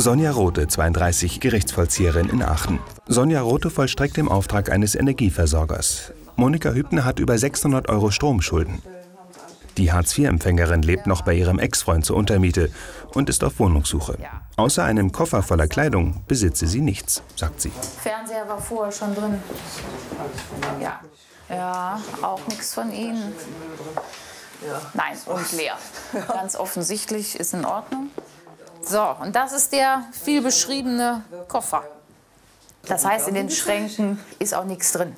Sonja Rothe, 32, Gerichtsvollzieherin in Aachen. Sonja Rothe vollstreckt im Auftrag eines Energieversorgers. Monika Hübner hat über 600 Euro Stromschulden. Die Hartz-IV-Empfängerin lebt noch bei ihrem Ex-Freund zur Untermiete und ist auf Wohnungssuche. Außer einem Koffer voller Kleidung besitze sie nichts, sagt sie. Fernseher war vorher schon drin. Ja, ja auch nichts von Ihnen. Nein, und leer. Ganz offensichtlich ist in Ordnung. So, und das ist der viel beschriebene Koffer. Das heißt, in den Schränken ist auch nichts drin.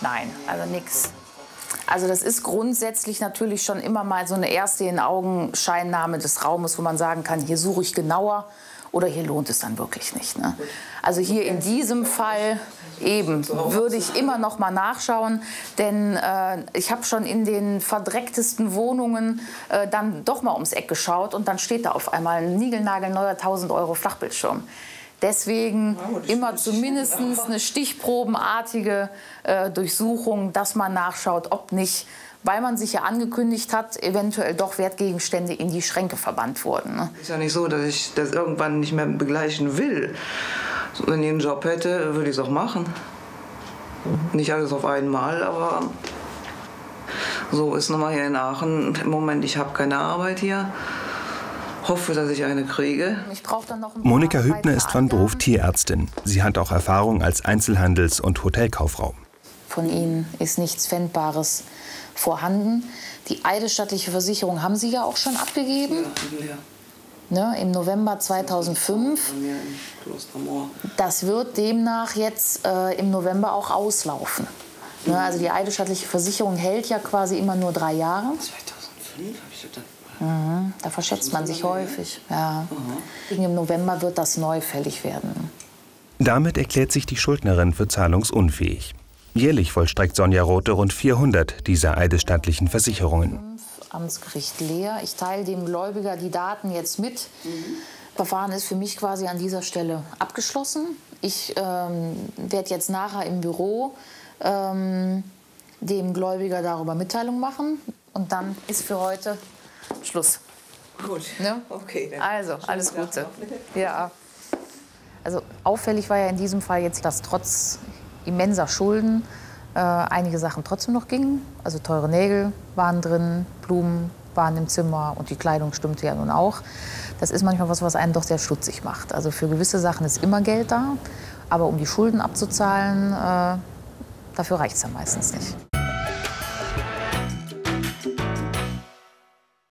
Nein, also nichts. Also das ist grundsätzlich natürlich schon immer mal so eine erste in Augenscheinnahme des Raumes, wo man sagen kann, hier suche ich genauer oder hier lohnt es dann wirklich nicht. Ne? Also hier in diesem Fall eben würde ich immer noch mal nachschauen, denn äh, ich habe schon in den verdrecktesten Wohnungen äh, dann doch mal ums Eck geschaut und dann steht da auf einmal ein niegelnagelneuer 1000 Euro Flachbildschirm. Deswegen immer zumindest eine stichprobenartige äh, Durchsuchung, dass man nachschaut, ob nicht, weil man sich ja angekündigt hat, eventuell doch Wertgegenstände in die Schränke verbannt wurden. Ne? Ist ja nicht so, dass ich das irgendwann nicht mehr begleichen will. Wenn ich einen Job hätte, würde ich es auch machen. Nicht alles auf einmal, aber so ist nochmal hier in Aachen. Im Moment, ich habe keine Arbeit hier hoffe, dass ich eine kriege. Ich dann noch ein Monika Hübner ist von Beruf Tierärztin. Sie hat auch Erfahrung als Einzelhandels- und Hotelkauffrau. Von Ihnen ist nichts Fändbares vorhanden. Die eidesstattliche Versicherung haben Sie ja auch schon abgegeben. Ja, Ne, Im November 2005. bei mir in Klostermoor. Das wird demnach jetzt äh, im November auch auslaufen. Ne, also die eidesstattliche Versicherung hält ja quasi immer nur drei Jahre. 2005 habe ich das Da verschätzt man sich häufig. Ja. Im November wird das neu fällig werden. Damit erklärt sich die Schuldnerin für zahlungsunfähig. Jährlich vollstreckt Sonja Rothe rund 400 dieser eidesstattlichen Versicherungen. Amtsgericht leer. Ich teile dem Gläubiger die Daten jetzt mit. Verfahren ist für mich quasi an dieser Stelle abgeschlossen. Ich ähm, werde jetzt nachher im Büro ähm, dem Gläubiger darüber Mitteilung machen. Und dann ist für heute Schluss. Gut. Ne? Okay. dann. Also, alles Gute. Noch. Ja. Also auffällig war ja in diesem Fall jetzt, dass trotz immenser Schulden äh, einige Sachen trotzdem noch gingen. Also teure Nägel waren drin, Blumen waren im Zimmer und die Kleidung stimmte ja nun auch. Das ist manchmal was, was einen doch sehr stutzig macht. Also für gewisse Sachen ist immer Geld da, aber um die Schulden abzuzahlen, äh, dafür reicht es ja meistens nicht.